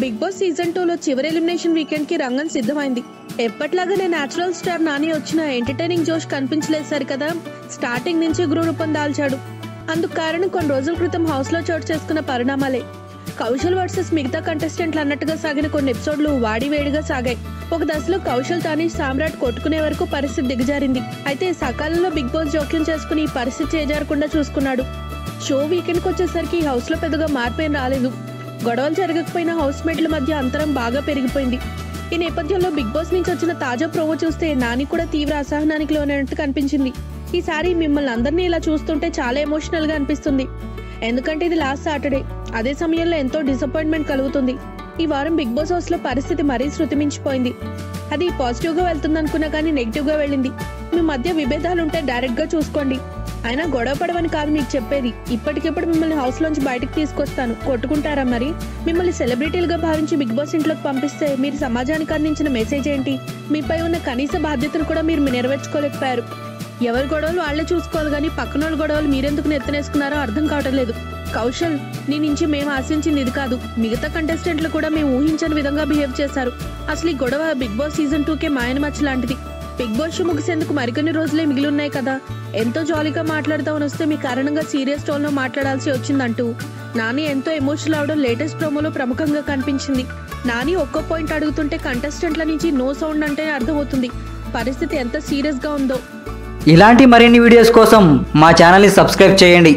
Big boss season టూలో చివరి elimination వీకెండ్కి రంగం సిద్ధమైంది. ఎప్పట్లాగానే నేచురల్ స్టార్ నాని వచ్చిన ఎంటర్టైనింగ్ జోష్ కనిపించలేదు సరి కదా స్టార్టింగ్ నుంచి గృహరూపం దాల్చాడు. అందుకు కారణం కొన్ని రోజుల క్రితం హౌస్లో చోటు చేసుకున్న పరిణామాలే. కౌశల్ వర్సెస్ మిగతా కంటెస్టెంట్లు అన్నట్టుగా సాగిన కొన్ని ఎపిసోడ్లు వాడివేడిగా సాగాయి. ఒక దశలో కౌశల్ తాని సామ్రాట్ కొట్టుకునే వరకు పరిస్థితి దిగజారింది. అయితే సకాలంలో బిగ్ బాస్ జోక్యం చేసుకుని ఈ పరిస్థితి చేజారకుండా చూసుకున్నాడు. షో వీకెండ్కి వచ్చేసరికి ఈ హౌస్లో పెద్దగా మార్పేం రాలేదు. గొడవలు జరగకపోయినా హౌస్ మేట్ల మధ్య అంతరం బాగా పెరిగిపోయింది. ఈ నేపథ్యంలో బిగ్ బాస్ నుంచి వచ్చిన తాజా ప్రోమో చూస్తే నాని కూడా తీవ్ర అసహనానికి లోనైనట్టు కనిపించింది. ఈసారి మిమ్మల్ని అందరినీ ఇలా చూస్తుంటే చాలా ఎమోషనల్గా అనిపిస్తుంది. ఎందుకంటే ఇది లాస్ట్ సాటర్డే. అదే సమయంలో ఎంతో డిసప్పాయింట్మెంట్ కలుగుతుంది. ఈ వారం బిగ్ బాస్ హౌస్లో పరిస్థితి మరీ శృతిమించిపోయింది. అది పాజిటివ్గా వెళ్తుంది అనుకున్నా కానీ నెగిటివ్గా వెళ్ళింది. మీ మధ్య విభేదాలు ఉంటే డైరెక్ట్గా చూసుకోండి. అయినా గొడవ పడవని కాదు మీకు చెప్పేది. ఇప్పటికిప్పుడు మిమ్మల్ని హౌస్ లోంచి బయటకు తీసుకొస్తాను. కొట్టుకుంటారా మరి? మిమ్మల్ని సెలబ్రిటీలుగా భావించి బిగ్ బాస్ ఇంట్లోకి పంపిస్తే మీరు సమాజానికి అందించిన మెసేజ్ ఏంటి? మీపై ఉన్న కనీస బాధ్యతను కూడా మీరు నెరవేర్చుకోలేకపోయారు. ఎవరి గొడవలు వాళ్ళే చూసుకోవాలి కానీ పక్కన వాళ్ళ గొడవలు మీరెందుకు నెత్తనేసుకున్నారో అర్థం కావటం లేదు. కౌశల్ నీ నుంచి మేము ఆశించింది ఇది కాదు. మిగతా కంటెస్టెంట్లు కూడా మేము ఊహించని విధంగా బిహేవ్ చేశారు. అసలు ఈ గొడవ బిగ్ బాస్ సీజన్ టూకే మాయన మచ్చ లాంటిది. బిగ్ బాస్ షో ముగిసేందుకు మరికొన్ని రోజులే మిగిలి ఉన్నాయి కదా. ఎంతో జాలీగా మాట్లాడతామని వస్తే మీ కారణంగా సీరియస్ టోన్లో మాట్లాడాల్సి వచ్చిందంటూ. నాని ఎంతో ఎమోషనల్ అవడం లేటెస్ట్ ప్రోమోలో ప్రముఖంగా కనిపించింది. నాని ఒక్కో పాయింట్ అడుగుతుంటే కంటెస్టెంట్ల నుంచి నో సౌండ్ అంటేనే అర్థమవుతుంది. పరిస్థితి ఎంత సీరియస్గా ఉందో. ఇలాంటి మరిన్ని వీడియోస్ కోసం మా ఛానల్ని సబ్స్క్రైబ్ చేయండి.